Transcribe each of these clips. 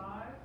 five.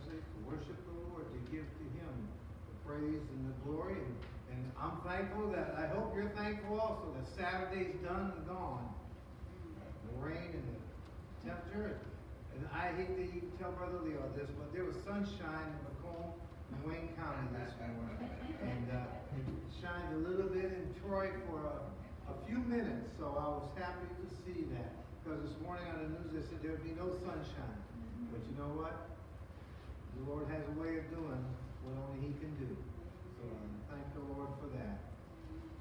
Isaac, to worship the Lord, to give to him the praise and the glory. And, and I'm thankful that, I hope you're thankful also that Saturday's done and gone. The rain and the temperature. And I hate to tell Brother Leo this, but there was sunshine in Macomb and Wayne County this morning. And uh, shined a little bit in Troy for a, a few minutes, so I was happy to see that. Because this morning on the news they said there would be no sunshine. But you know what? The Lord has a way of doing what only he can do. So um, thank the Lord for that.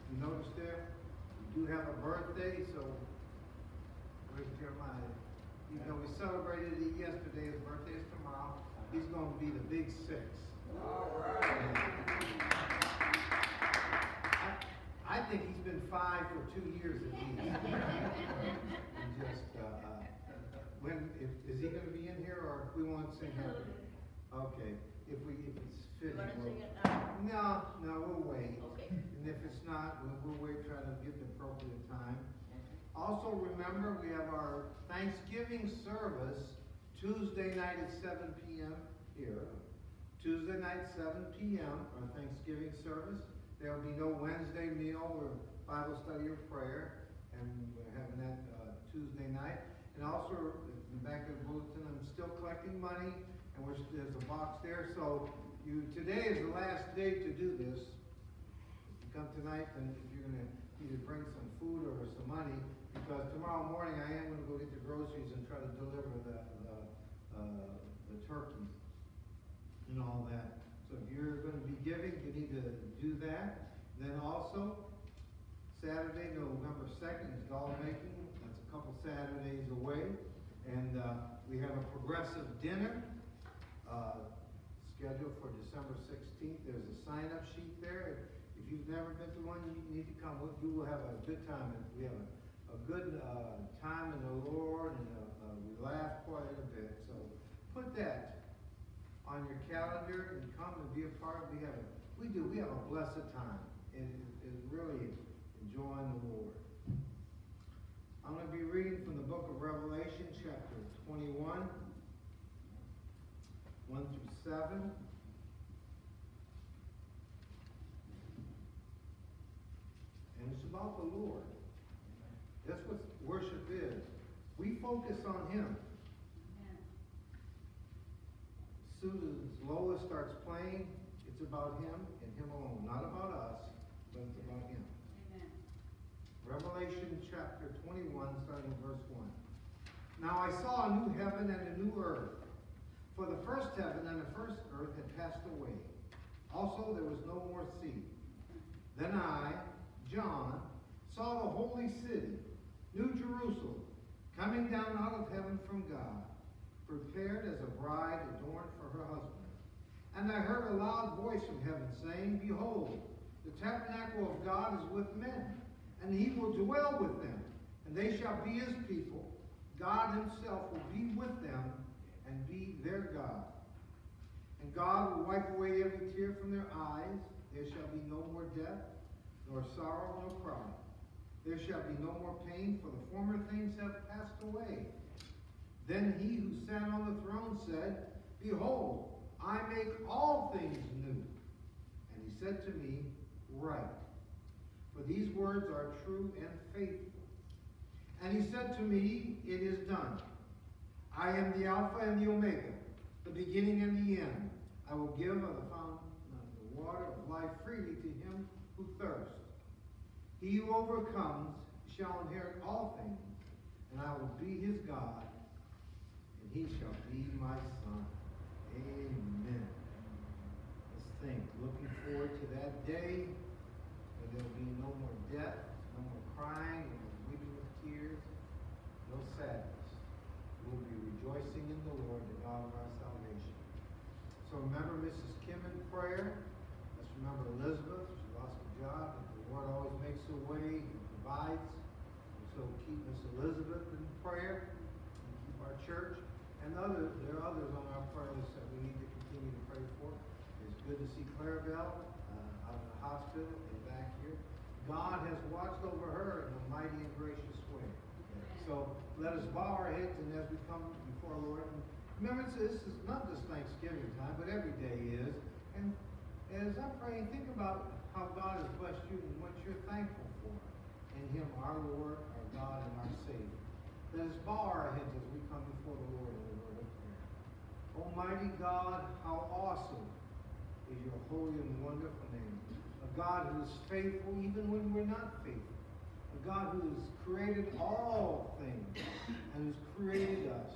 You notice there, we do have a birthday, so where's Jeremiah? You know we celebrated it yesterday, his birthday is tomorrow. He's going to be the big six. All right. I, I think he's been five for two years at least. just, uh, uh, when, if, is he going to be in here or we want to sing happy? Okay, if we, if it's You fitting. wanna we'll- sing it now? No, no, we'll wait. Okay. And if it's not, we'll, we'll wait, try to give the appropriate time. Also, remember, we have our Thanksgiving service Tuesday night at seven P M here. Tuesday night, seven P M, our Thanksgiving service. There will be no Wednesday meal or Bible study or prayer, and we're having that, uh, Tuesday night. And also, in the back of the bulletin, I'm still collecting money, we're, there's a box there, so you, today is the last day to do this. If you come tonight, then if you're gonna either bring some food or some money, because tomorrow morning I am gonna go get the groceries and try to deliver the, the, uh, the turkeys and all that. So if you're gonna be giving, you need to do that. Then also, Saturday, November second is doll making, that's a couple Saturdays away. And, uh, we have a progressive dinner, uh, scheduled for December sixteenth. There's a sign-up sheet there. If you've never been to one, you need to come. You will have a good time. We have a, a good, uh, time in the Lord and, we laugh quite a bit. So put that on your calendar and come and be a part. We have, a we do, we have a blessed time. And really enjoying the Lord. I'm gonna be reading from the book of Revelation, chapter twenty-one, one through seven. And it's about the Lord. That's what worship is. We focus on Him. As soon as Lola starts playing, it's about Him and Him alone. Not about us, but it's about Him. Revelation chapter twenty-one, starting verse one. Now I saw a new heaven and a new earth. For the first heaven and the first earth had passed away. Also there was no more sea. Then I, John, saw the holy city, New Jerusalem, coming down out of heaven from God, prepared as a bride adorned for her husband. And I heard a loud voice from heaven saying, Behold, the tabernacle of God is with men, and he will dwell with them, and they shall be his people. God himself will be with them and be their God. And God will wipe away every tear from their eyes. There shall be no more death, nor sorrow, nor cry. There shall be no more pain, for the former things have passed away. Then he who sat on the throne said, Behold, I make all things new. And he said to me, Write, for these words are true and faithful. And he said to me, It is done. I am the Alpha and the Omega, the beginning and the end. I will give of the fountain of the water of life freely to him who thirsts. He who overcomes shall inherit all things, and I will be his God, and he shall be my son. Amen. Let's think, looking forward to that day where there will be no more death, no more crying, no more weeping with tears, no sadness. Rejoicing in the Lord, the God of our salvation. So remember Mrs. Kim in prayer. Let's remember Elizabeth. She lost her job, but the Lord always makes a way and provides. And so keep Miss Elizabeth in prayer and keep our church. And other, there are others on our prayer list that we need to continue to pray for. It's good to see Clarabelle uh, out of the hospital and back here. God has watched over her in a mighty and gracious way. So let us bow our heads and as we come before our Lord, and remember this is not just Thanksgiving time, but every day is. And as I'm praying, think about how God has blessed you and what you're thankful for in Him, our Lord, our God, and our Savior. Let us bow our heads as we come before the Lord in the word of prayer. Almighty God, how awesome is your holy and wonderful name. A God who is faithful even when we're not faithful. A God who has created all things and has created us.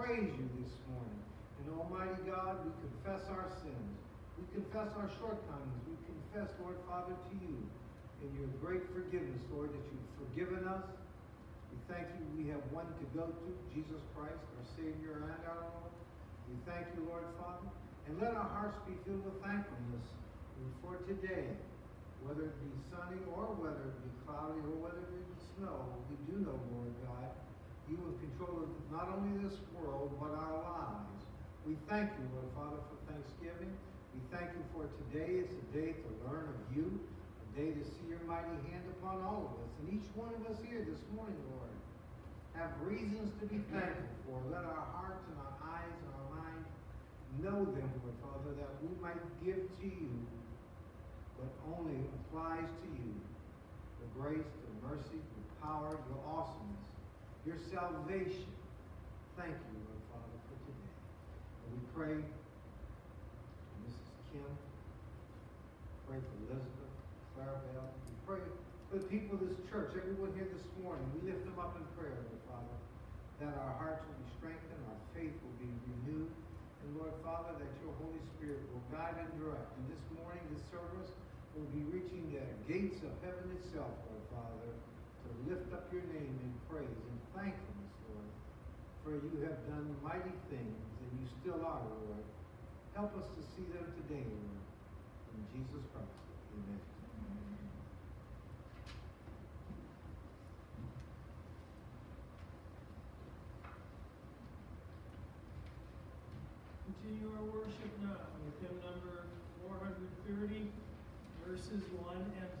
Praise you this morning. And Almighty God, we confess our sins. We confess our shortcomings. We confess, Lord Father, to you in your great forgiveness, Lord, that you've forgiven us. We thank you we have one to go to, Jesus Christ, our Savior and our Lord. We thank you, Lord Father. And let our hearts be filled with thankfulness for today, whether it be sunny or whether it be cloudy or whether it be snow. We do know, Lord God, you in control of not only this world, but our lives. We thank you, Lord Father, for Thanksgiving. We thank you for today. It's a day to learn of you, a day to see your mighty hand upon all of us. And each one of us here this morning, Lord, have reasons to be thankful for. Let our hearts and our eyes and our minds know them, Lord Father, that we might give to you what only applies to you. The grace, the mercy, the power, your awesomeness, your salvation. Thank you, Lord Father, for today. And we pray for Mrs. Kim. Pray for Elizabeth, Clarabelle. We pray for the people of this church, everyone here this morning. We lift them up in prayer, Lord Father, that our hearts will be strengthened, our faith will be renewed. And Lord Father, that your Holy Spirit will guide and direct. And this morning, this service will be reaching the gates of heaven itself, Lord Father, to lift up your name in praise thankfulness, Lord. For you have done mighty things, and you still are, Lord. Help us to see them today, Lord. In Jesus Christ, amen. Continue our worship now with hymn number four hundred thirty, verses one and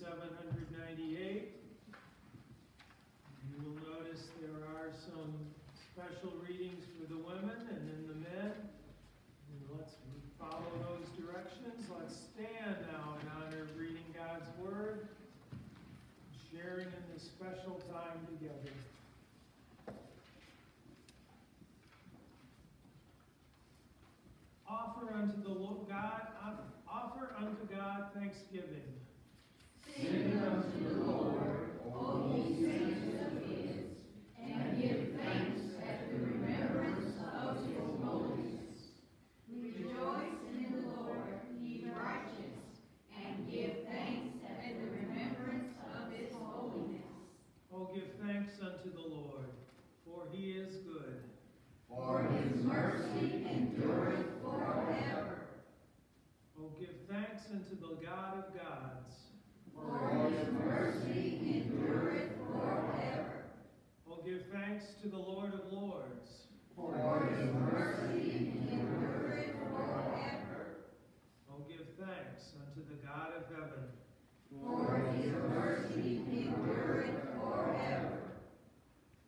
798. You will notice there are some special readings for the women and then the men. And let's follow those directions. Let's stand now in honor of reading God's Word, sharing in this special time together. Offer unto the Lord God, offer unto God thanksgiving Sing unto the Lord, O ye saints of his, and give thanks at the remembrance of his holiness. Rejoice in the Lord, ye righteous, and give thanks at the remembrance of his holiness. Oh, give thanks unto the Lord, for he is good. For his mercy endureth forever. Oh, give thanks unto the God of gods. For his mercy endureth forever. Oh, give thanks to the Lord of lords. For his mercy endureth forever. Oh, give thanks unto the God of heaven. For his mercy endureth forever.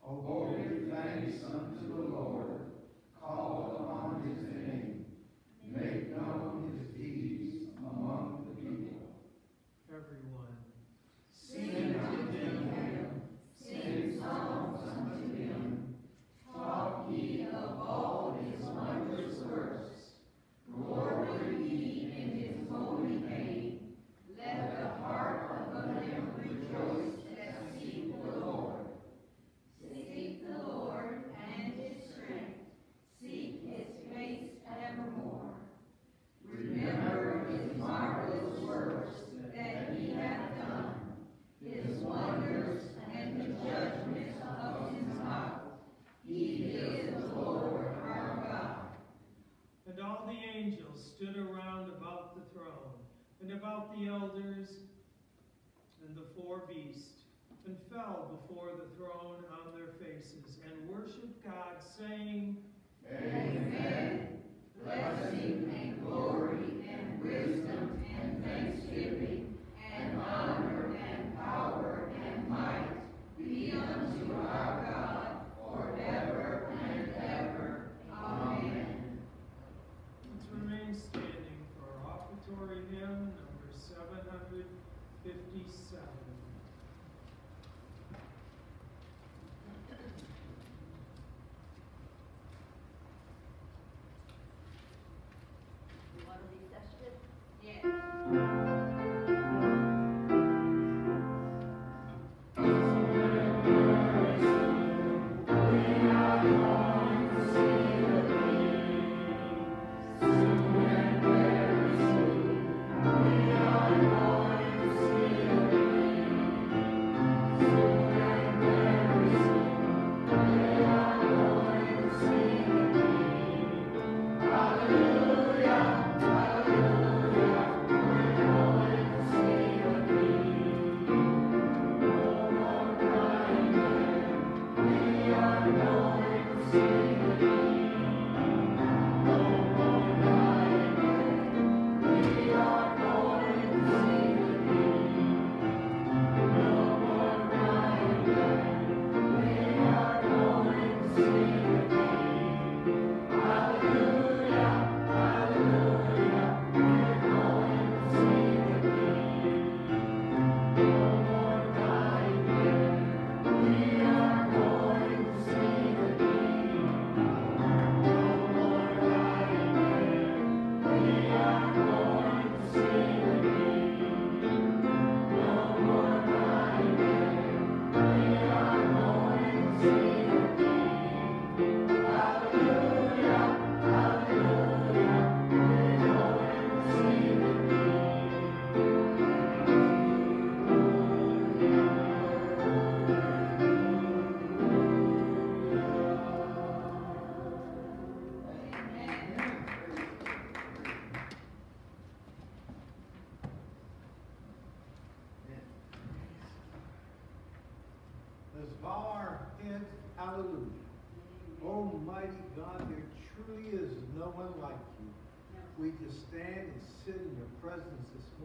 O give thanks unto the Lord, call upon his name, make known his deeds among the people. Everyone. Sing unto him, sing songs unto him. Talk ye of all his wondrous works. Glory ye in his holy name. Let the heart of them rejoice that seek the Lord. Seek the Lord and his strength. Seek his face evermore. Remember his marvelous works that he hath done, his wonders and the judgments of his mouth. He is the Lord our God. And all the angels stood around about the throne, and about the elders and the four beasts, and fell before the throne on their faces, and worshiped God, saying, Amen. Blessing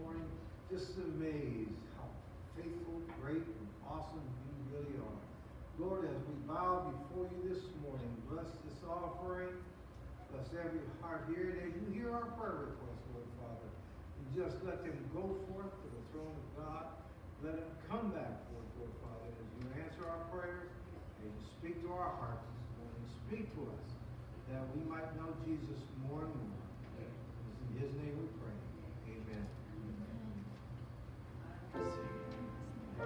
morning, just amazed how faithful, great, and awesome you really are. Lord, as we bow before you this morning, bless this offering, bless every heart here, and as you hear our prayer requests, Lord Father, and just let them go forth to the throne of God. Let them come back forth, Lord Father, as you answer our prayers, and you speak to our hearts this morning. Speak to us, that we might know Jesus more and more. It's in his name we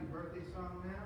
happy birthday song now?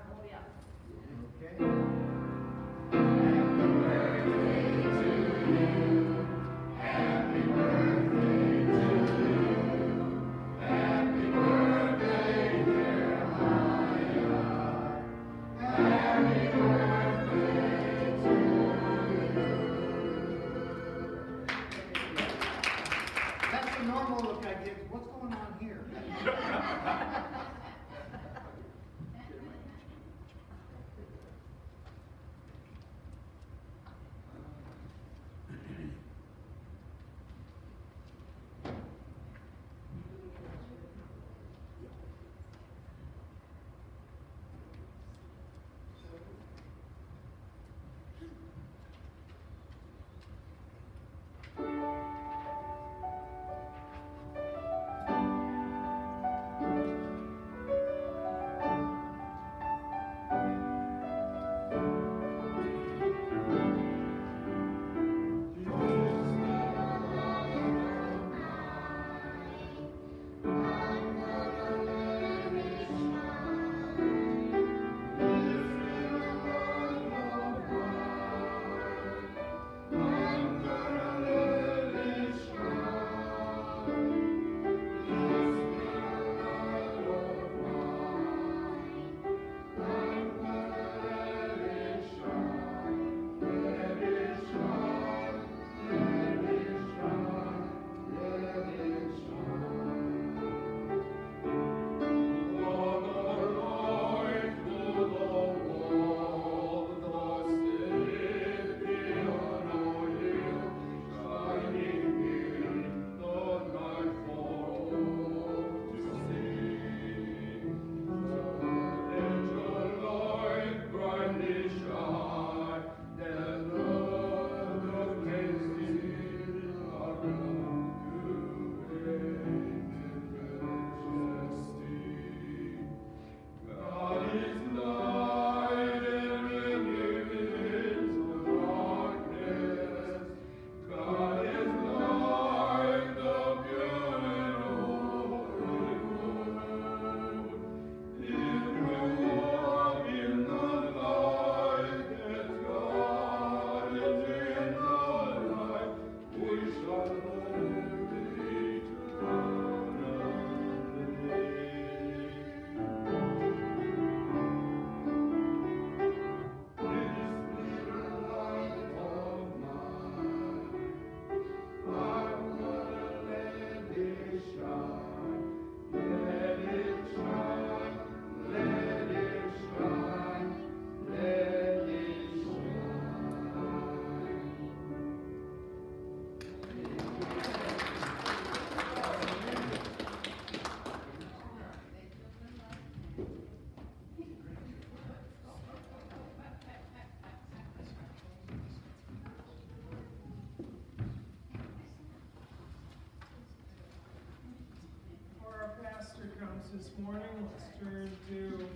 this morning. Let's turn to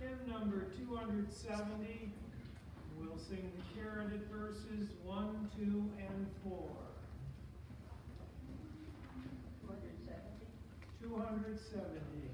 hymn number 270. We'll sing the curated verses 1, 2, and 4. 270. 270.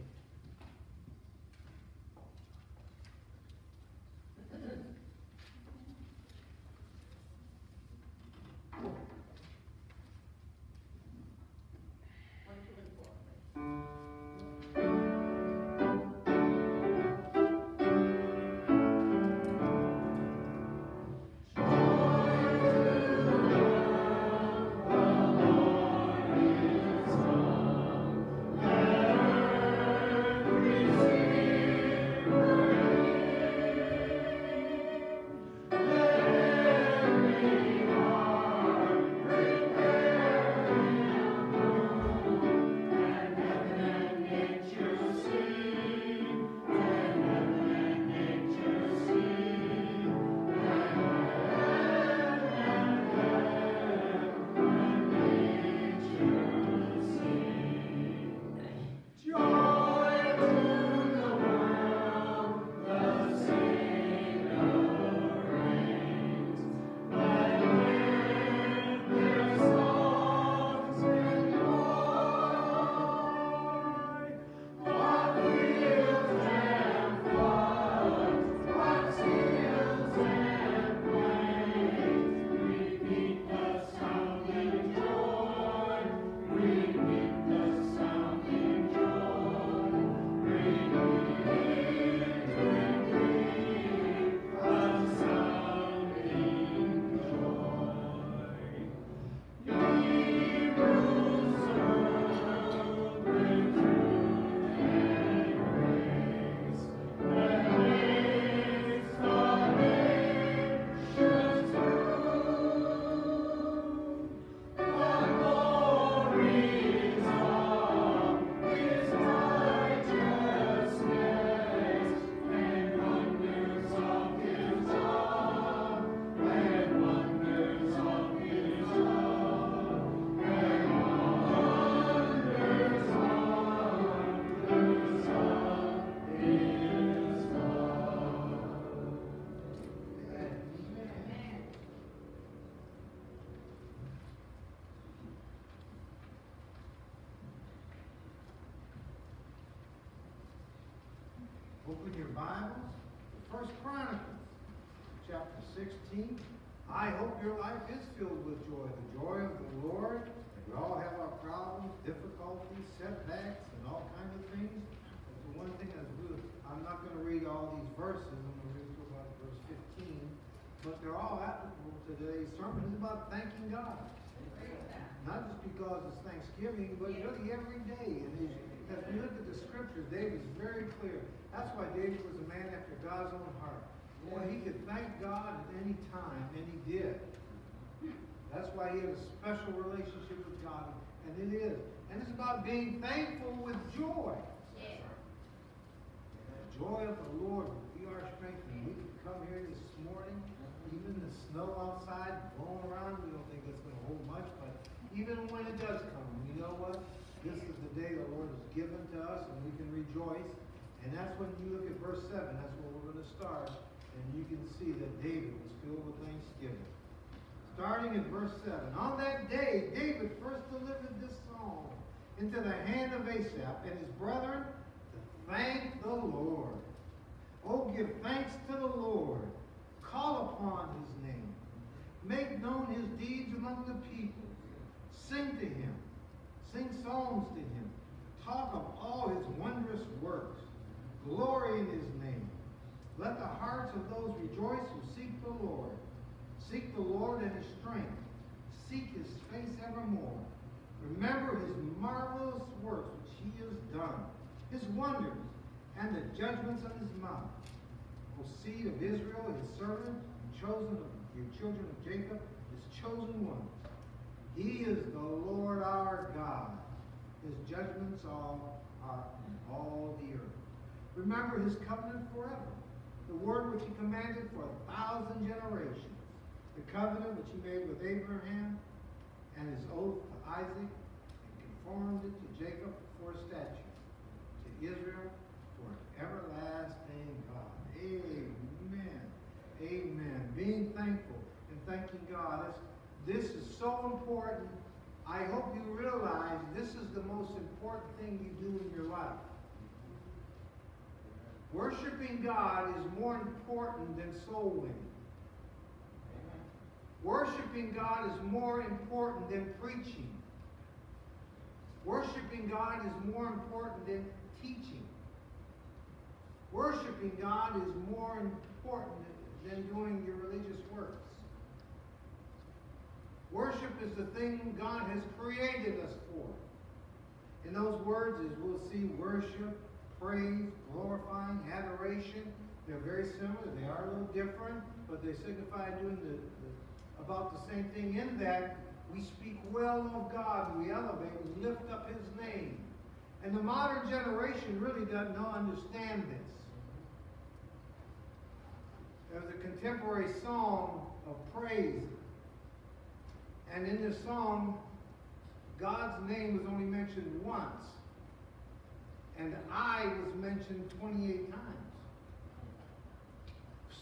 16. I hope your life is filled with joy, the joy of the Lord. We all have our problems, difficulties, setbacks, and all kinds of things. But the one thing that's good, I'm not going to read all these verses. I'm going to read to about verse 15. But they're all applicable to today's sermon. It's about thanking God. Not just because it's Thanksgiving, but really every day. And as we look at the scriptures, David's very clear. That's why David was a man after God's own heart. Boy, he could thank God at any time, and he did. That's why he had a special relationship with God, and it is. And it's about being thankful with joy. The joy of the Lord will be our strength, and we can come here this morning, even the snow outside blowing around, we don't think it's going to hold much, but even when it does come, you know what? This is the day the Lord has given to us, and we can rejoice. And that's when you look at verse 7, that's where we're going to start, and you can see that David was filled with thanksgiving. Starting in verse 7. On that day, David first delivered this song into the hand of Asaph and his brethren to thank the Lord. Oh, give thanks to the Lord. Call upon his name. Make known his deeds among the people. Sing to him. Sing psalms to him. Talk of all his wondrous works. Glory in his name. Let the hearts of those rejoice who seek the Lord. Seek the Lord in his strength. Seek his face evermore. Remember his marvelous works which he has done, his wonders, and the judgments of his mouth. O seed of Israel, his servant, and chosen of your children of Jacob, his chosen ones. He is the Lord our God. His judgments all are in all the earth. Remember his covenant forever, the word which he commanded for a thousand generations, the covenant which he made with Abraham, and his oath to Isaac, and conformed it to Jacob for a statute, to Israel for an everlasting God. Amen. Amen. Being thankful and thanking God. This, this is so important. I hope you realize this is the most important thing you do in your life. Worshiping God is more important than soul winning. Worshiping God is more important than preaching. Worshiping God is more important than teaching. Worshiping God is more important than doing your religious works. Worship is the thing God has created us for. In those words, as we'll see, worship, praise, glorifying, adoration, they're very similar. They are a little different, but they signify doing the, the, about the same thing in that we speak well of God, we elevate, we lift up His name. And the modern generation really doesn't understand this. There's a contemporary song of praise. And in this song, God's name was only mentioned once. And I was mentioned 28 times.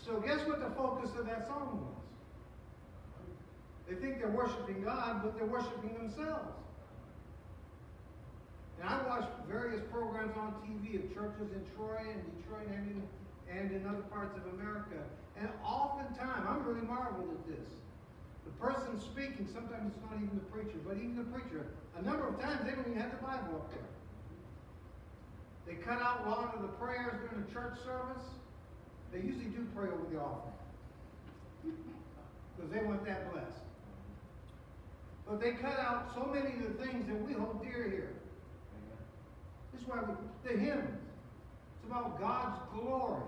So guess what the focus of that song was? They think they're worshiping God, but they're worshiping themselves. And I watched various programs on TV of churches in Troy and Detroit and in, and in other parts of America. And oftentimes, I'm really marveled at this. The person speaking, sometimes it's not even the preacher, but even the preacher, a number of times they don't even have the Bible up there. They cut out lot of the prayers during the church service. They usually do pray over the offering. Because they want that blessed. But they cut out so many of the things that we hold dear here. This is why we, the hymns. It's about God's glory.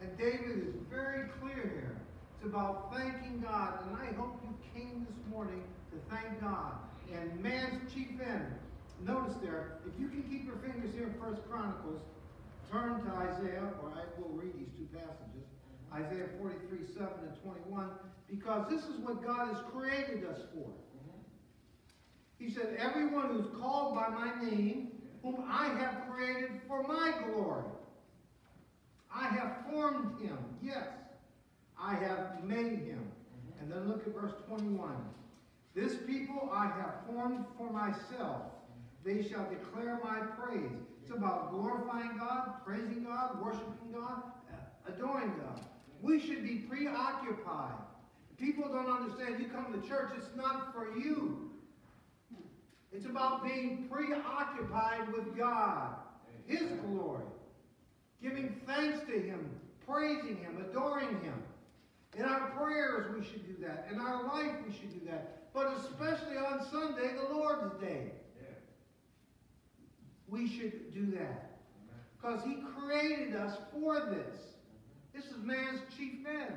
And David is very clear here. It's about thanking God. And I hope you came this morning to thank God. And man's chief end. Notice there, if you can keep your fingers here in First Chronicles, turn to Isaiah, or I will read these two passages. Isaiah 43, 7 and 21, because this is what God has created us for. Mm-hmm. He said, Everyone who's called by my name, whom I have created for my glory. I have formed him, yes. I have made him. Mm-hmm. And then look at verse 21. This people I have formed for myself. They shall declare my praise. It's about glorifying God, praising God, worshiping God, uh, adoring God. We should be preoccupied. People don't understand. You come to church, it's not for you. It's about being preoccupied with God, His glory, giving thanks to Him, praising Him, adoring Him. In our prayers, we should do that. In our life, we should do that. But especially on Sunday, the Lord's Day. We should do that. Because He created us for this. This is man's chief end.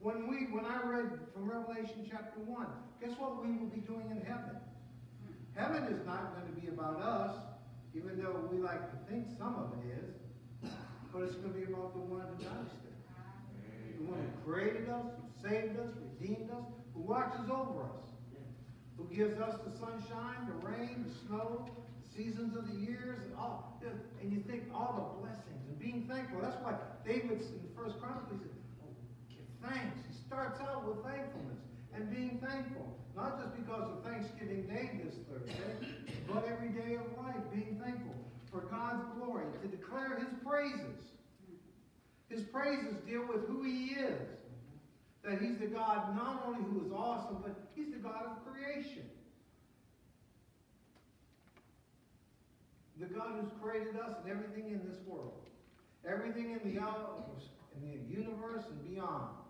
When we, when I read from Revelation chapter 1, guess what we will be doing in heaven? Heaven is not going to be about us, even though we like to think some of it is, but it's going to be about the one who got us. The one who created us, who saved us, redeemed us, who watches over us, who gives us the sunshine, the rain, the snow, seasons of the years, and all. And you think all the blessings and being thankful. That's why David in first Chronicles said, oh, give thanks. He starts out with thankfulness and being thankful. Not just because of Thanksgiving Day this Thursday, but every day of life, being thankful for God's glory, to declare His praises. His praises deal with who He is. That He's the God not only who is awesome, but He's the God of creation. The God who's created us and everything in this world. Everything in the, in the universe and beyond.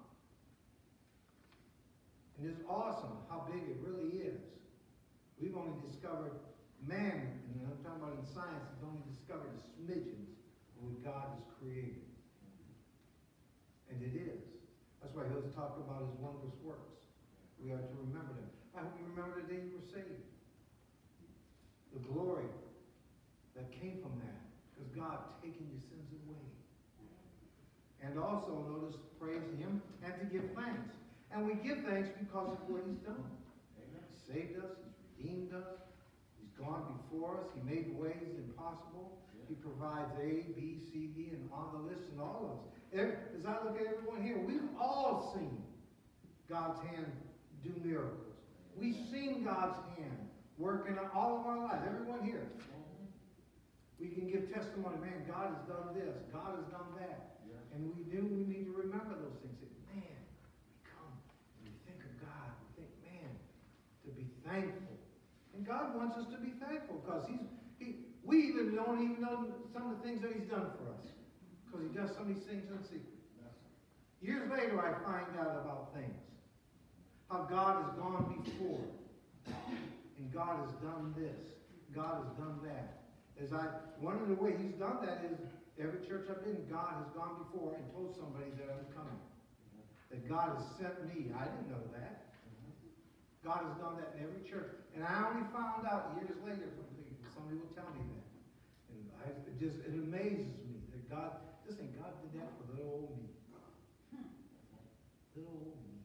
And it's awesome how big it really is. We've only discovered, man, and I'm talking about in science, has only discovered a smidgens of what God has created. And it is. That's why he'll talk about his wondrous works. We are to remember them. I hope you remember the day you were saved. The glory that came from that. Because God taking your sins away. And also, notice, praise him and to give thanks. And we give thanks because of what he's done. Amen. He saved us, he's redeemed us, he's gone before us, he made ways impossible. He provides A, B, C, D, and on the list and all of us. Every- As I look at everyone here, we've all seen God's hand do miracles. We've seen God's hand work in all of our lives, everyone here. We can give testimony, man, God has done this, God has done that. And we do, we need to remember those things. Say, man, we come and we think of God. We think, man, to be thankful. And God wants us to be thankful because He's He we even don't even know some of the things that He's done for us. Because He does some of these things in secret. Years later I find out about things. How God has gone before. And God has done this. God has done that. As I one of the way He's done that is every church I've been, God has gone before and told somebody that I'm coming. That God has sent me. I didn't know that. God has done that in every church. And I only found out years later from people. Somebody will tell me that. And I, it just it amazes me that God, think God did that for little old me. Little old me.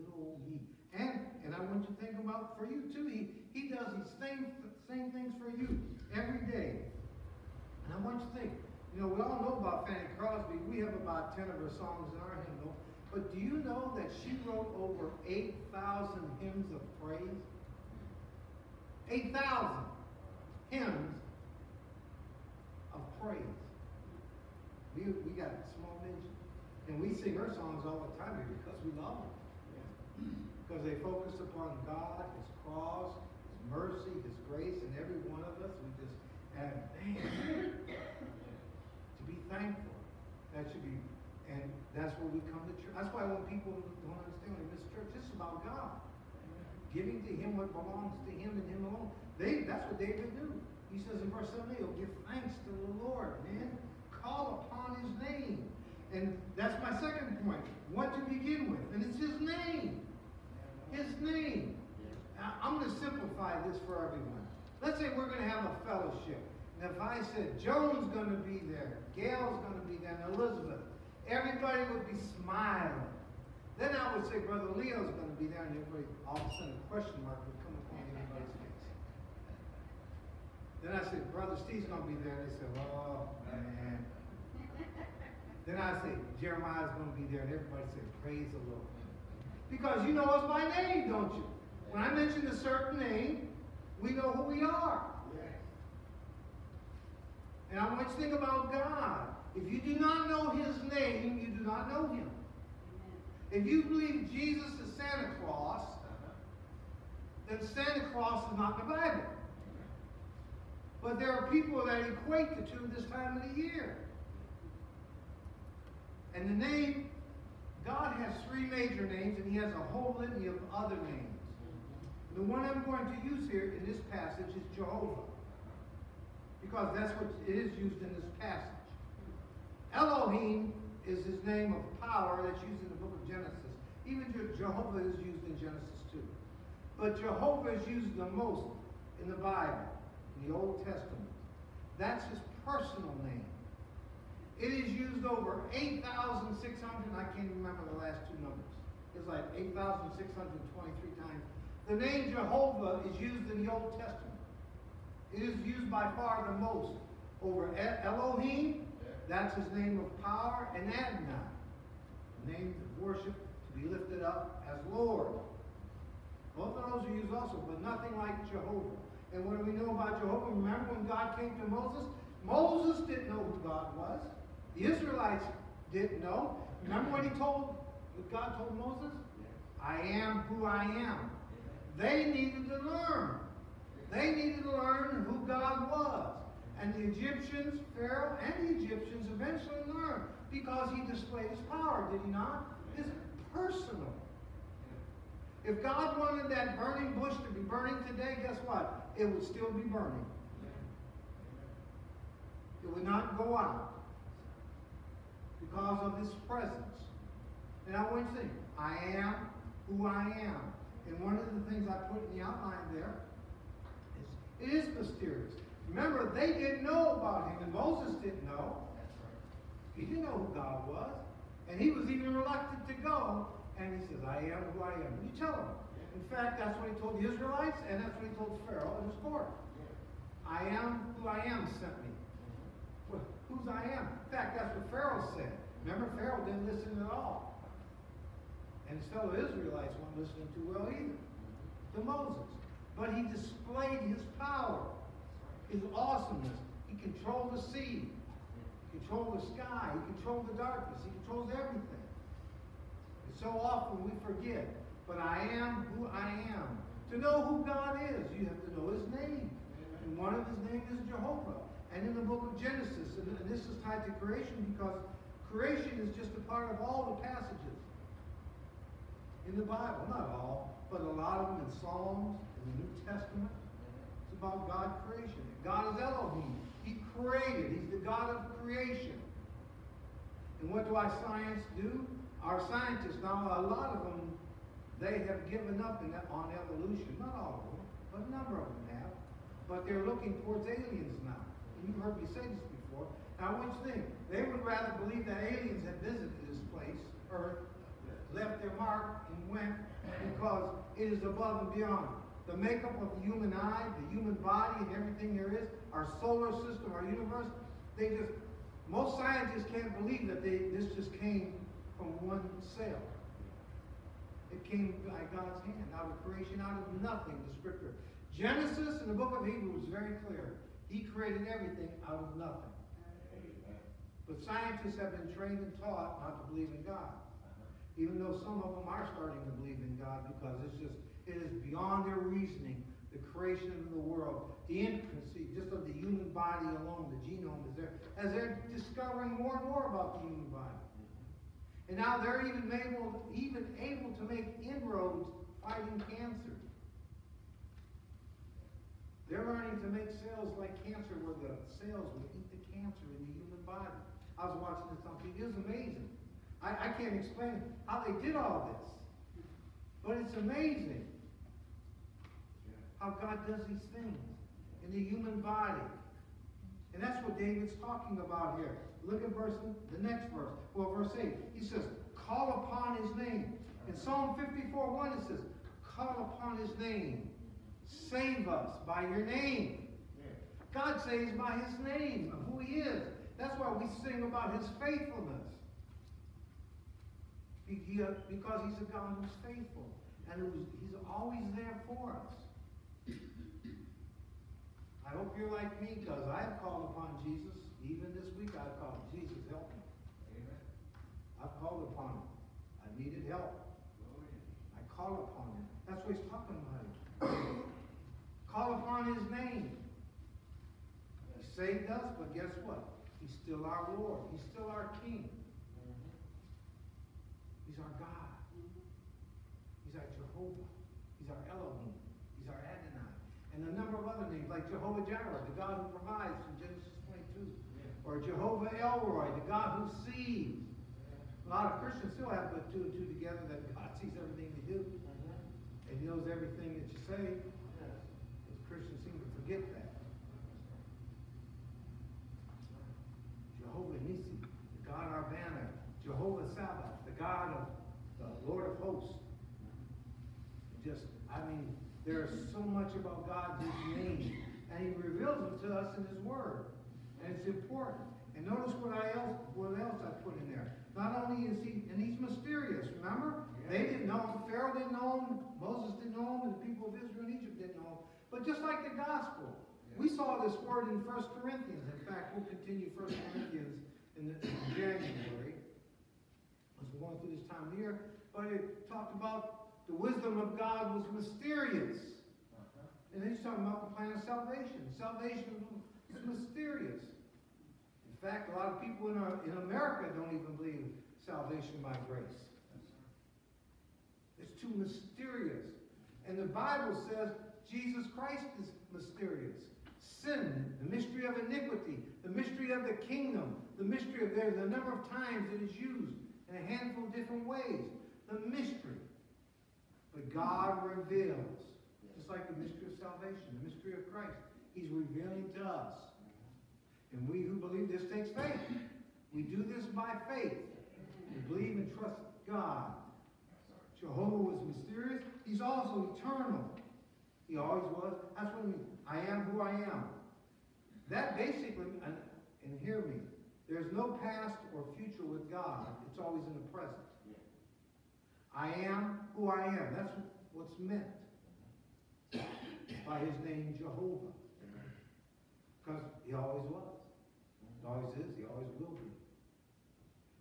Little old me. And and I want you to think about for you too. He he does these same same things for you every day. And I want you to think, you know, we all know about Fanny Crosby. We have about 10 of her songs in our hymnal. But do you know that she wrote over 8,000 hymns of praise? 8,000 hymns of praise. We, we got a small mention. And we sing her songs all the time because we love them. Because they focus upon God, His cross, mercy, His grace, and every one of us, we just have, to be thankful. That should be, and that's where we come to church. That's why when people don't understand when they miss church, it's about God. Giving to Him what belongs to Him and Him alone. They, that's what David do. He says in verse 7, he'll give thanks to the Lord, man. Call upon His name. And that's my second point. What to begin with. And it's His name. His name. I'm going to simplify this for everyone. Let's say we're going to have a fellowship. And if I said Joan's going to be there, Gail's going to be there, and Elizabeth, everybody would be smiling. Then I would say Brother Leo's going to be there, and everybody, all of a sudden, a question mark would come upon everybody's face. Then I said Brother Steve's going to be there, and they said, oh, man. Then I say Jeremiah's going to be there, and everybody said, praise the Lord. Because you know us by name, don't you? When I mention a certain name, we know who we are. And I want you to think about God. If you do not know his name, you do not know him. If you believe Jesus is Santa Claus, then Santa Claus is not in the Bible. But there are people that equate the two this time of the year. And the name, God has three major names, and he has a whole litany of other names. The one I'm going to use here in this passage is Jehovah. Because that's what it is used in this passage. Elohim is his name of power that's used in the book of Genesis. Even Jehovah is used in Genesis 2. But Jehovah is used the most in the Bible, in the Old Testament. That's his personal name. It is used over 8,600, I can't remember the last two numbers. It's like 8,623 times. The name Jehovah is used in the Old Testament. It is used by far the most over Elohim, that's his name of power, and Adonai, the name of worship to be lifted up as Lord. Both of those are used also, but nothing like Jehovah. And what do we know about Jehovah? Remember when God came to Moses? Moses didn't know who God was. The Israelites didn't know. Remember what he told, what God told Moses? I am who I am. They needed to learn. They needed to learn who God was. And the Egyptians, Pharaoh, and the Egyptians eventually learned because he displayed his power, did he not? It's personal. If God wanted that burning bush to be burning today, guess what? It would still be burning. It would not go out because of his presence. And I want you to think, I am who I am. And one of the things I put in the outline there is it is mysterious. Remember, they didn't know about him, and Moses didn't know. He didn't know who God was. And he was even reluctant to go. And he says, I am who I am. You tell him. In fact, that's what he told the Israelites, and that's what he told Pharaoh and his court. I am who I am sent me. Mm-hmm. Well, who's I am? In fact, that's what Pharaoh said. Remember, Pharaoh didn't listen at all. And his fellow Israelites weren't listening too well either to Moses. But he displayed his power, his awesomeness. He controlled the sea, he controlled the sky, he controlled the darkness, he controls everything. And so often we forget, but I am who I am. To know who God is, you have to know his name. And one of his names is Jehovah. And in the book of Genesis, and this is tied to creation because creation is just a part of all the passages in the Bible. Not all, but a lot of them in Psalms, in the New Testament. It's about God creation. God is Elohim. He created. He's the God of creation. And what do our science do? Our scientists, now a lot of them, they have given up in on evolution. Not all of them, but a number of them have. But they're looking towards aliens now. And you've heard me say this before. Now, which thing? They would rather believe that aliens had visited this place, Earth, left their mark, and went because it is above and beyond. The makeup of the human eye, the human body, and everything there is, our solar system, our universe, they just, most scientists can't believe that they, this just came from one cell. It came by God's hand, out of creation, out of nothing, the scripture. Genesis in the book of Hebrews is very clear. He created everything out of nothing. But scientists have been trained and taught not to believe in God. Even though some of them are starting to believe in God because it's just, it is beyond their reasoning. The creation of the world, the infancy just of the human body alone, the genome is there. As they're discovering more and more about the human body. And now they're even able, even able to make inroads fighting cancer. They're learning to make cells like cancer where the cells will eat the cancer in the human body. I was watching this on TV. It was amazing. I, I can't explain how they did all this. But it's amazing how God does these things in the human body. And that's what David's talking about here. Look at verse the next verse. Well, verse 8. He says, call upon his name. In Psalm 54, 1 it says, call upon his name. Save us by your name. God saves by his name, of who he is. That's why we sing about his faithfulness. Uh, because he's a God who's faithful. And was, he's always there for us. I hope you're like me, because I've called upon Jesus. Even this week I've called, Jesus, help me. Amen. I've called upon him. I needed help. I call upon him. That's what he's talking about. call upon his name. He saved us, but guess what? He's still our Lord. He's still our King. He's our God. He's our Jehovah. He's our Elohim. He's our Adonai. And a number of other names, like Jehovah Jireh, the God who provides from Genesis 22. Or Jehovah El Roi, the God who sees. A lot of Christians still have put two and two together that God sees everything they do. Uh-huh. And he knows everything that you say. Because Christians seem to forget that. Jehovah Nissi, the God our banner. Jehovah Sabaoth, God of the Lord of hosts. Just, I mean, there's so much about God, His name, and He reveals it to us in His Word, and it's important. And notice what I else, what else I put in there. Not only is He, and He's mysterious. Remember, yeah. they didn't know Him. Pharaoh didn't know Him. Moses didn't know Him, and the people of Israel and Egypt didn't know Him. But just like the gospel, yeah. we saw this word in First Corinthians. In fact, we'll continue First Corinthians in, the, in January going through this time of year. But it talked about the wisdom of God was mysterious. Uh-huh. And then he's talking about the plan of salvation. Salvation is mysterious. In fact, a lot of people in, our, in America don't even believe salvation by grace. It's too mysterious. And the Bible says Jesus Christ is mysterious. Sin, the mystery of iniquity, the mystery of the kingdom, the mystery of there's a number of times it is used in a handful of different ways. The mystery. But God reveals, just like the mystery of salvation, the mystery of Christ. He's revealing to us. And we who believe this takes faith. We do this by faith. We believe and trust God. Jehovah was mysterious. He's also eternal. He always was. That's what I mean. I am who I am. That basically, and, and hear me, there's no past or future with God. It's always in the present. I am who I am. That's what's meant by his name Jehovah. Because he always was. He always is. He always will be.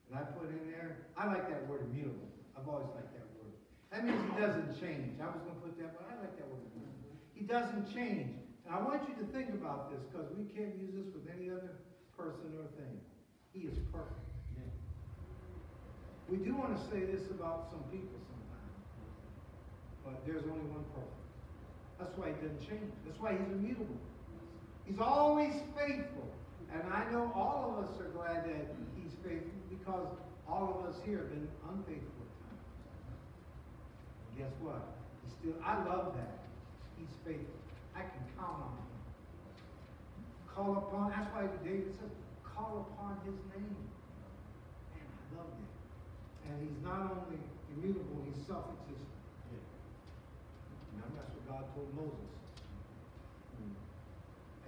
And I put in there, I like that word immutable. I've always liked that word. That means he doesn't change. I was going to put that, but I like that word immutable. He doesn't change. And I want you to think about this because we can't use this with any other person or thing. He is perfect. We do want to say this about some people sometimes, but there's only one perfect. That's why he doesn't change. That's why he's immutable. He's always faithful. And I know all of us are glad that he's faithful because all of us here have been unfaithful at times. And guess what? He's still, I love that. He's faithful. I can count on him. Call upon, that's why David said, call upon his name. Man, I love that. And he's not only immutable, he's self-existent. Remember, that's what God told Moses. In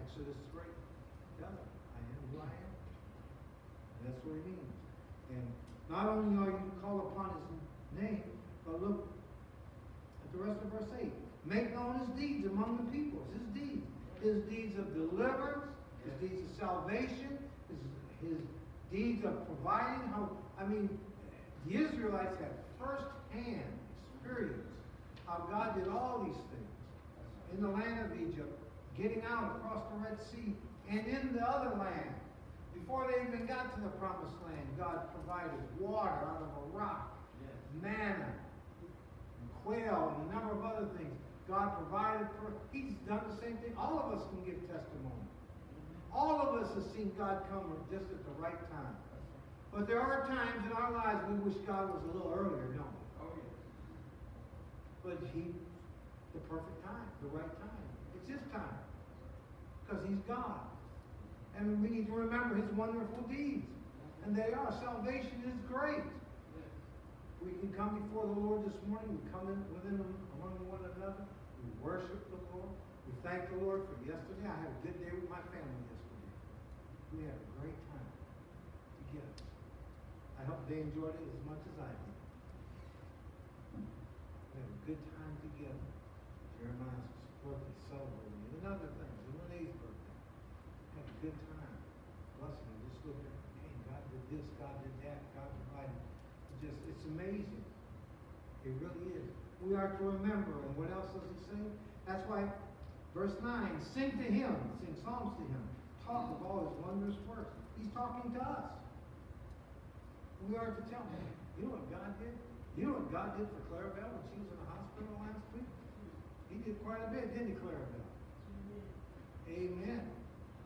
Exodus 3. Tell him, I am who I am. And that's what he means. And not only are you to call upon his name, but look at the rest of verse 8. Make known his deeds among the peoples. His deeds. His deeds of deliverance, his deeds of salvation, his, deeds of providing. How I mean, the Israelites had first-hand experience how God did all these things in the land of Egypt, getting out across the Red Sea, and in the other land. Before they even got to the promised land, God provided water out of a rock, manna, and quail, and a number of other things. God provided for, He's done the same thing. All of us can give testimony. All of us have seen God come just at the right time. But there are times in our lives we wish God was a little earlier, don't we? Oh, but he, the perfect time, the right time. It's his time. Because he's God. And we need to remember his wonderful deeds. And they are. Salvation is great. We can come before the Lord this morning. We come in within among one another. We worship the Lord. We thank the Lord for yesterday. I had a good day with my family yesterday. We had a great time together. I hope they enjoyed it as much as I did. We had a good time together. Jeremiah's birthday celebrating and other things. And Renee's birthday. Had a good time. Blessing. Just look at, hey, God did this, God did that, God provided. It just, it's amazing. It really is. We are to remember. And what else does he say? That's why, verse 9, sing to him, sing psalms to him. Talk of all his wondrous works. He's talking to us. We are to tell him, you know what God did? You know what God did for Clarabelle when she was in the hospital last week? He did quite a bit, didn't he, Clarabelle? Amen.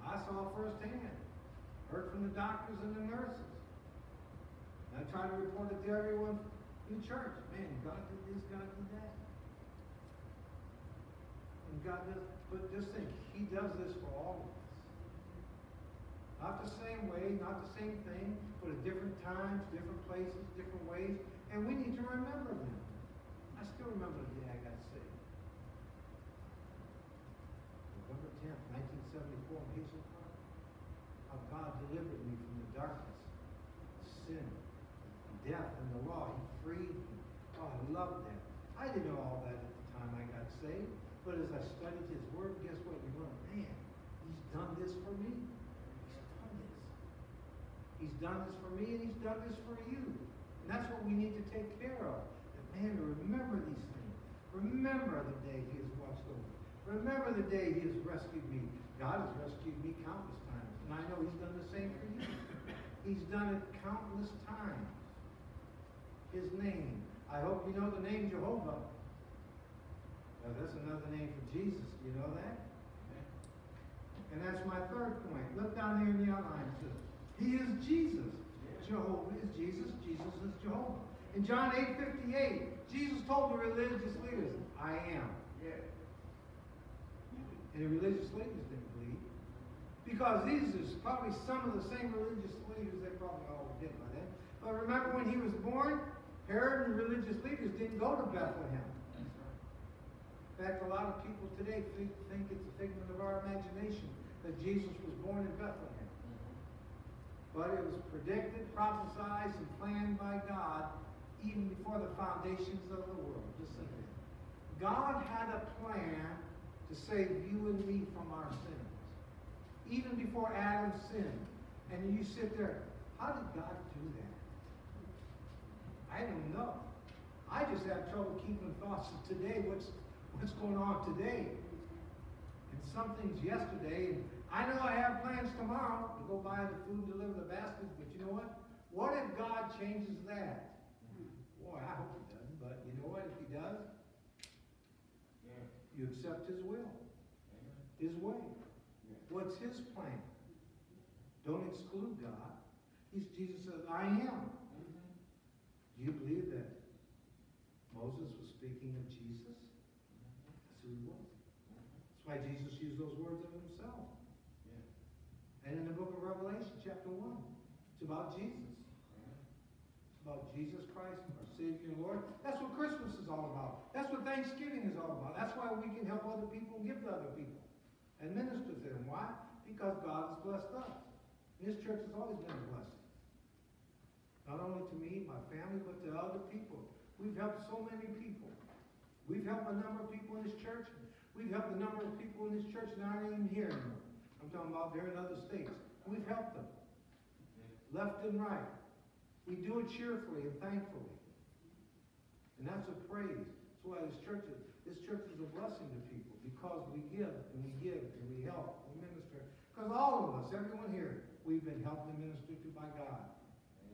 I saw firsthand. Heard from the doctors and the nurses. And I try to report it to everyone in church. Man, God did this, God did that. And God does, but just think, He does this for all of us. Not the same way, not the same thing, but at different times, different places, different ways. And we need to remember them. I still remember the day I got saved. November 10th, 1974 in Hazel Park. How God delivered me from the darkness, sin, death, and the law. He freed me. Oh, I love that. I didn't know all that at the time I got saved. But as I studied His Word, guess what? You learn, man, He's done this for me. He's done this. He's done this for me, and He's done this for you. And that's what we need to take care of. That man, to remember these things. Remember the day He has watched over. Remember the day He has rescued me. God has rescued me countless times, and I know He's done the same for you. He's done it countless times. His name. I hope you know the name Jehovah. Now, that's another name for Jesus. You know that? And that's my third point. Look down here in the outline. Says, He is Jesus. Jehovah is Jesus. Jesus is Jehovah. In John 8 58, Jesus told the religious leaders, I am. Yeah. And the religious leaders didn't believe. Because these are probably some of the same religious leaders they probably all did by then. But remember when he was born, Herod and religious leaders didn't go to Bethlehem. In fact, a lot of people today think, think it's a figment of our imagination that Jesus was born in Bethlehem. But it was predicted, prophesied, and planned by God even before the foundations of the world. Just think of it. God had a plan to save you and me from our sins. Even before Adam sinned. And you sit there, how did God do that? I don't know. I just have trouble keeping thoughts of today. What's what's going on today? And some things yesterday. I know I have plans tomorrow to go buy the food, deliver the baskets. But you know what? What if God changes that? Boy, I hope He doesn't. But you know what? If He does, you accept His will, His way. What's His plan? Don't exclude God. He's, Jesus says, I am. Do you believe that Moses was speaking of Jesus? That's who he was. That's why Jesus used those words. And in the book of Revelation, chapter 1, it's about Jesus. It's about Jesus Christ, our Savior and Lord. That's what Christmas is all about. That's what Thanksgiving is all about. That's why we can help other people give to other people and minister to them. Why? Because God has blessed us. And this church has always been a blessing. Not only to me, my family, but to other people. We've helped so many people. We've helped a number of people in this church. We've helped a number of people in this church that aren't even here anymore. I'm talking about they're in other states. We've helped them. Left and right. We do it cheerfully and thankfully. And that's a praise. That's why this church is, this church is a blessing to people because we give and we give and we help and minister. Because all of us, everyone here, we've been helped and ministered to by God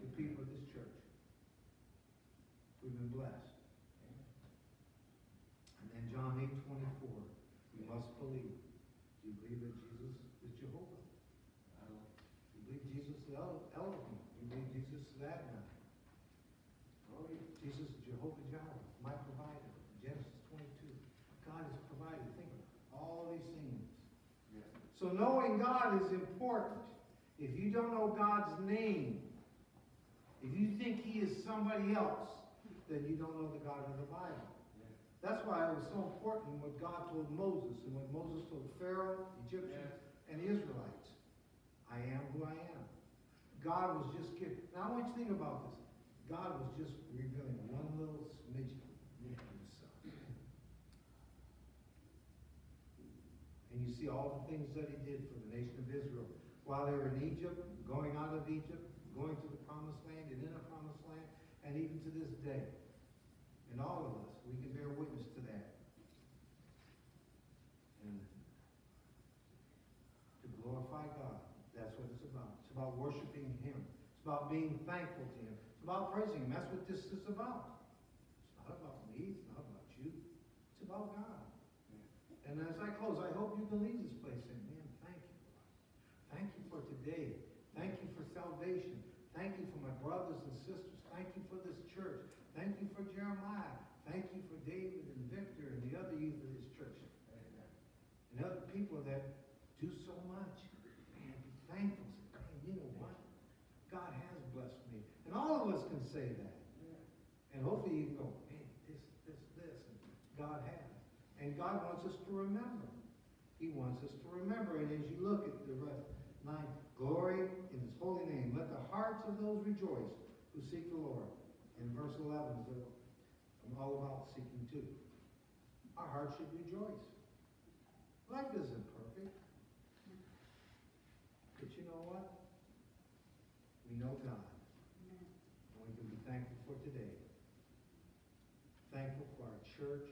the people of this church. We've been blessed. And then John 8 24, you must believe. Do you believe that Jesus is Jehovah? Do you believe Jesus is El- Elohim? Do you believe Jesus is Adonai? Jesus is Jehovah Jireh, my provider. Genesis 22. God has provided. Think of all these things. So knowing God is important. If you don't know God's name, if you think he is somebody else, then you don't know the God of the Bible. That's why it was so important what God told Moses and what Moses told Pharaoh, Egyptians, and the Israelites. I am who I am. God was just giving. Now I want you to think about this. God was just revealing one little smidgen of himself. And you see all the things that he did for the nation of Israel. While they were in Egypt, going out of Egypt, going to the promised land and in the promised land, and even to this day. And all of us, we can bear witness to that. And to glorify God, that's what it's about. It's about worshiping Him. It's about being thankful to Him. It's about praising Him. That's what this is about. It's not about me. It's not about you. It's about God. And as I close, I hope you can leave this place saying, man, thank you. Lord. Thank you for today. Thank you for salvation. Thank you for my brothers and sisters. Thank you for this church. Thank you for Jeremiah. Thank you for David and Victor and the other youth of this church. And other people that do so much. Man, be thankful. Say, man, you know what? God has blessed me. And all of us can say that. And hopefully you can go, man, this, this, this. And God has. God wants us to remember. He wants us to remember. And as you look at the rest, my glory in his holy name. Let the hearts of those rejoice who seek the Lord. In verse 11, is I'm all about seeking too. Our hearts should rejoice. Life isn't perfect. But you know what? We know God. And we can be thankful for today. Thankful for our church,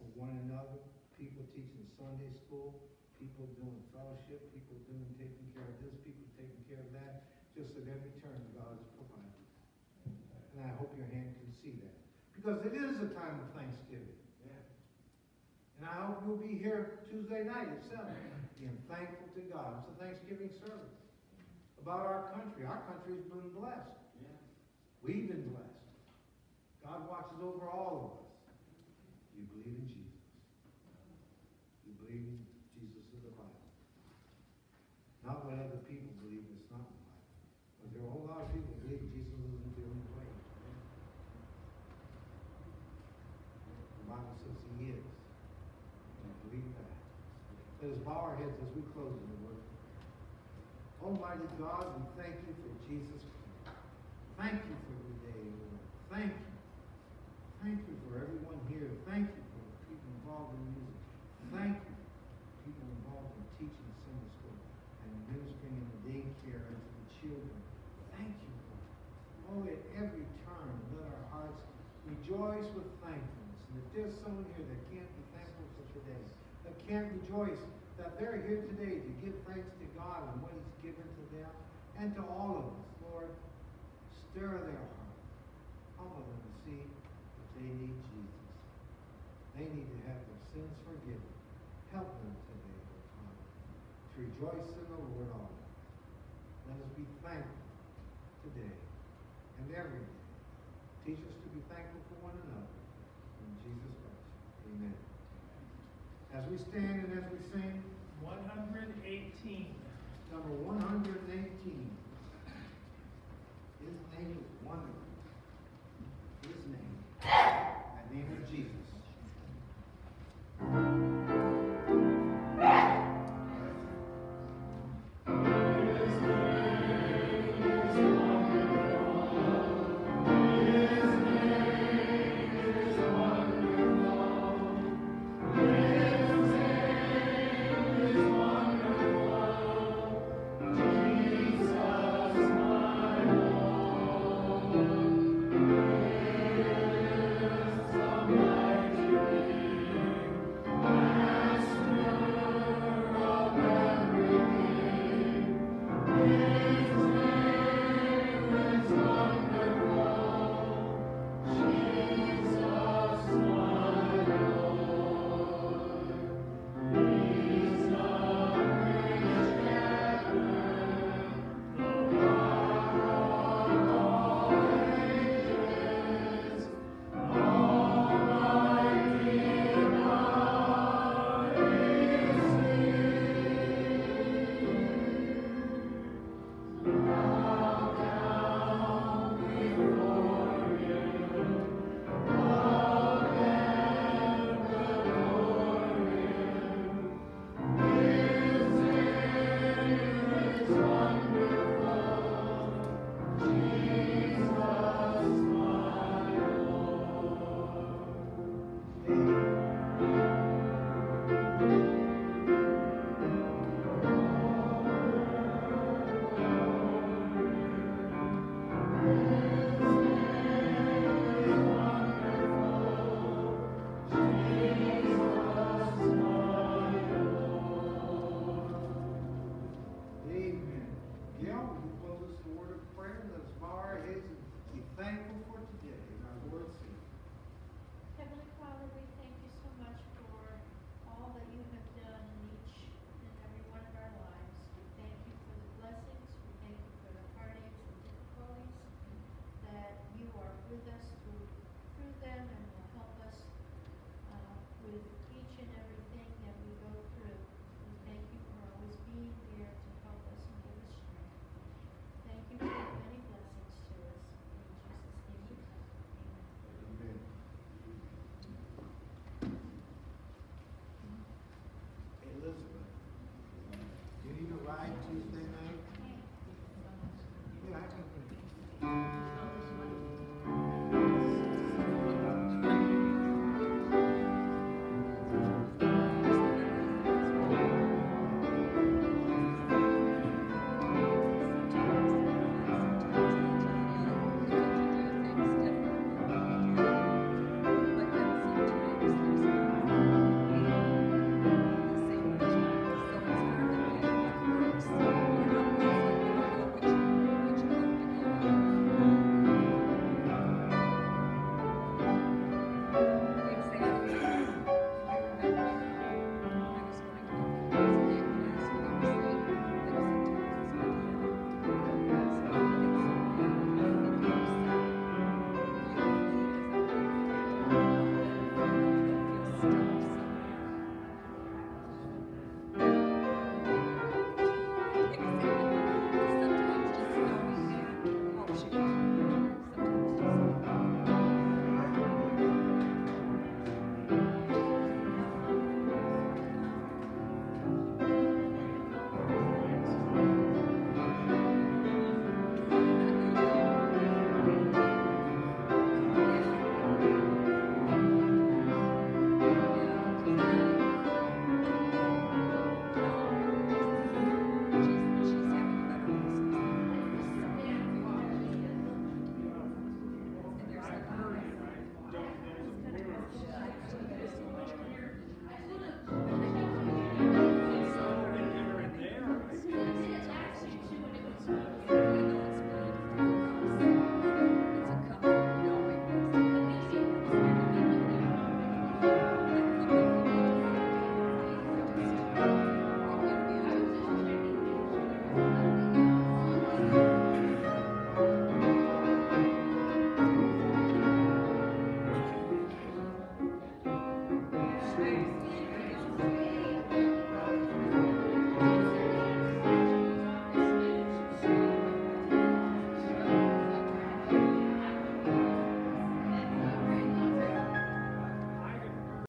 for one another, people teaching Sunday school, people doing fellowship, people doing taking care of this, people taking care of that. Just at every turn, God is providing. And I hope your hand can see that. Because it is a time of thanksgiving. And I hope you'll be here Tuesday night at 7, being thankful to God. It's a Thanksgiving service about our country. Our country's been blessed. We've been blessed. God watches over all of us. You believe in Jesus. You believe in Jesus of the Bible. Not what other people believe is not the Bible. But there are a whole lot of people who believe Jesus isn't the only way. The Bible says he is. And I believe that. Let us bow our heads as we close in the word of Almighty God, we thank you for Jesus Christ. Thank you for today, Lord. Thank you. Thank you for everyone here. Thank you for the people involved in music. Thank you for people involved in teaching Sunday school and ministering in the daycare and to the children. Thank you, Lord. Oh, at every turn, let our hearts rejoice with thankfulness. And if there's someone here that can't be thankful for today, that can't rejoice that they're here today to give thanks to God and what He's given to them and to all of us, Lord, stir their hearts. Humble them to see that they need Jesus. They need to have their sins forgiven. Help them today, Lord Father, to rejoice in the Lord always. Let us be thankful today and every day. Teach us to be thankful for one another. In Jesus Christ. Amen. As we stand and as we sing, 118. Number 118. His name is wonderful. His name.